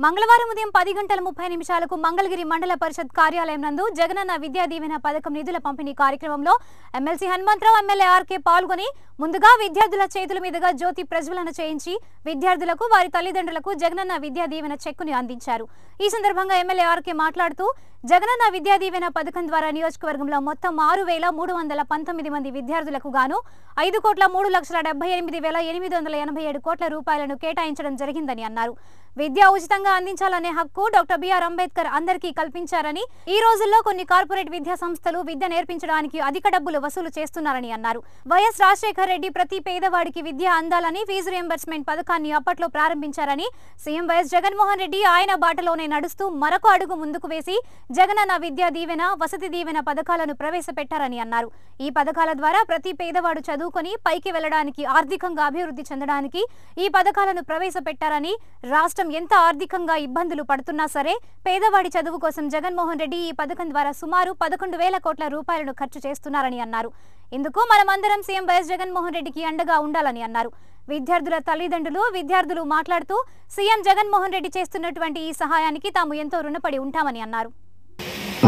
మంగళవారం ఉదయం పది గంటల ముప్పై నిమిషాలకు మంగళగిరి మండల పరిషత్ కార్యాలయం నందు జగనన్న విద్యా దీవెన పథకం నిధుల పంపిణీ కార్యక్రమంలో ఎమ్మెల్సీ హనుమంతరావు ఎమ్మెల్యే ఆర్కే పాల్గొని ముందుగా విద్యార్థుల చేతుల మీదుగా జ్యోతి ప్రజ్వలన చేయించి విద్యార్థులకు వారి తల్లిదండ్రులకు జగనన్న విద్యా దీవెన చెక్కుని అందించారు. ఈ సందర్భంగా ఎమ్మెల్యే ఆర్కే మాట్లాడుతూ జగనన్న విద్యా దీవెన పథకం ద్వారా నియోజకవర్గంలో మొత్తం ఆరు వేల మూడు వందల పంతొమ్మిది మంది విద్యార్థులకు గాను ఐదు కోట్ల మూడు లక్షల డెబ్బై ఎనిమిది వేల ఎనిమిది వందల ఎనభై ఏడు కోట్ల రూపాయలను కేటాయించడం జరిగిందని అన్నారు. విద్య ఉచితంగా అందించాలనే హక్కు డాక్టర్ బిఆర్ అంబేద్కర్ అందరికీ కల్పించారని ఈ రోజుల్లో కొన్ని కార్పొరేట్ విద్యా సంస్థలు విద్య నేర్పించడానికి అధిక డబ్బులు వసూలు చేస్తున్నారని అన్నారు. వైఎస్ రాజశేఖర్ రెడ్డి ప్రతి పేదవాడికి విద్య అందాలని ఫీజు రియంబర్స్మెంట్ పథకాన్ని అప్పట్లో ప్రారంభించారని సీఎం వైఎస్ జగన్మోహన్ రెడ్డి ఆయన బాటలోనే నడుస్తూ మరొక అడుగు ముందుకు వేసి జగనన్న విద్యా దీవెన వసతి దీవెన పథకాలను ప్రవేశపెట్టారని అన్నారు. ఈ పథకాల ద్వారా ప్రతి పేదవాడు చదువుకొని పైకి వెళ్ళడానికి ఆర్థికంగా అభివృద్ధి చెందడానికి ఈ పథకాలను ప్రవేశపెట్టారని రాష్ట్రం ఎంత ఆర్థికంగా ఇబ్బందులు పడుతున్నా సరే పేదవాడి చదువు కోసం జగన్మోహన్ రెడ్డి ఈ పథకం ద్వారా సుమారు పదకొండు వేల కోట్ల రూపాయలను ఖర్చు చేస్తున్నారని అన్నారు. ఇందుకు మనమందరం సీఎం వైఎస్ జగన్మోహన్ రెడ్డికి అండగా ఉండాలని అన్నారు. విద్యార్థుల తల్లిదండ్రులు విద్యార్థులు మాట్లాడుతూ సీఎం జగన్మోహన్ రెడ్డి చేస్తున్నటువంటి ఈ సహాయానికి తాము ఎంతో రుణపడి ఉంటామని అన్నారు.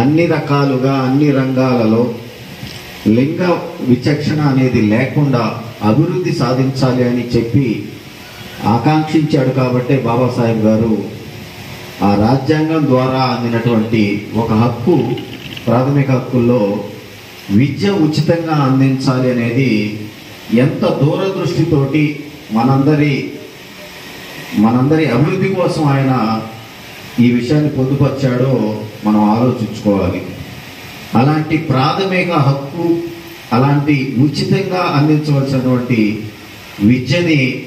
అన్ని రకాలుగా అన్ని రంగాలలో లింగ విచక్షణ అనేది లేకుండా అభివృద్ధి సాధించాలి అని చెప్పి ఆకాంక్షించాడు కాబట్టే బాబాసాహెబ్ గారు ఆ రాజ్యాంగం ద్వారా అందినటువంటి ఒక హక్కు ప్రాథమిక హక్కుల్లో విద్య ఉచితంగా అందించాలి అనేది ఎంత దూరదృష్టితోటి మనందరి మనందరి అభివృద్ధి కోసం ఆయన ఈ విషయాన్ని పొందుపరిచాడో మనం ఆలోచించుకోవాలి. అలాంటి ప్రాథమిక హక్కు అలాంటి ఉచితంగా అందించవలసినటువంటి విద్యని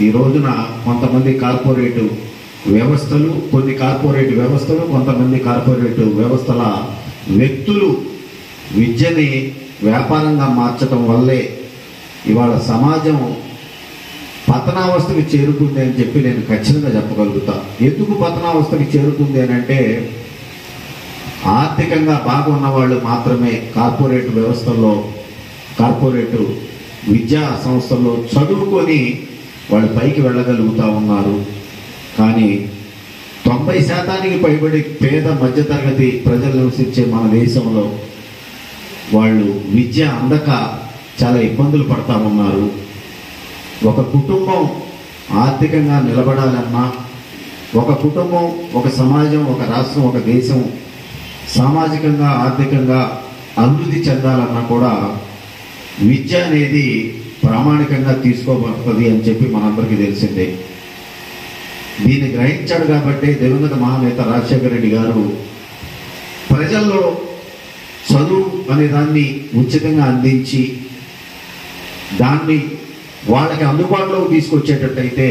ఈ రోజున కొంతమంది కార్పొరేటు వ్యవస్థలు కొన్ని కార్పొరేట్ వ్యవస్థలు కొంతమంది కార్పొరేట్ వ్యవస్థల వ్యక్తులు విద్యని వ్యాపారంగా మార్చడం వల్లే ఇవాళ సమాజం పతనావస్థకి చేరుకుంది అని చెప్పి నేను ఖచ్చితంగా చెప్పగలుగుతా. ఎందుకు పతనావస్థకి చేరుకుంది అని అంటే ఆర్థికంగా బాగున్న వాళ్ళు మాత్రమే కార్పొరేట్ వ్యవస్థల్లో కార్పొరేట్ విద్యా సంస్థల్లో చదువుకొని వాళ్ళు పైకి వెళ్ళగలుగుతా ఉన్నారు. కానీ తొంభై శాతానికి పైబడి పేద మధ్యతరగతి ప్రజలు నివసించే మన దేశంలో వాళ్ళు విద్య అందక చాలా ఇబ్బందులు పడతా ఉన్నారు ఒక కుటుంబం ఆర్థికంగా నిలబడాలన్నా ఒక కుటుంబం ఒక సమాజం ఒక రాష్ట్రం ఒక దేశం సామాజికంగా ఆర్థికంగా అభివృద్ధి చెందాలన్నా కూడా విద్య అనేది ప్రామాణికంగా తీసుకోబడుతుంది అని చెప్పి మనందరికీ తెలిసిందే. దీన్ని గ్రహించాడు కాబట్టి దివంగత మహానేత రాజశేఖర రెడ్డి గారు ప్రజల్లో అనే దాన్ని ఉచితంగా అందించి దాన్ని వాళ్ళకి అందుబాటులోకి తీసుకొచ్చేటట్టయితే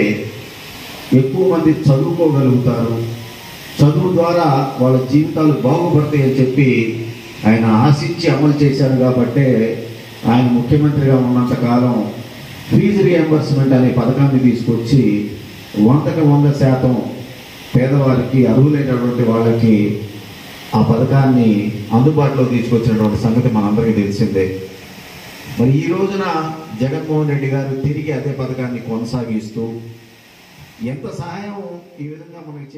ఎక్కువ మంది చదువుకోగలుగుతారు. చదువు ద్వారా వాళ్ళ జీవితాలు బాగుపడతాయి అని చెప్పి ఆయన ఆశించి అమలు చేశారు కాబట్టే ఆయన ముఖ్యమంత్రిగా ఉన్నంత కాలం ఫీజు రియంబర్స్మెంట్ అనే పథకాన్ని తీసుకొచ్చి వందకు వంద శాతం పేదవారికి అర్హులైనటువంటి వాళ్ళకి ఆ పథకాన్ని అందుబాటులో తీసుకొచ్చినటువంటి సంగతి మనందరికీ తెలిసిందే. మరి ఈ రోజున జగన్మోహన్ రెడ్డి గారు తిరిగి అదే పథకాన్ని కొనసాగిస్తూ ఎంత సహాయం ఈ విధంగా మనకి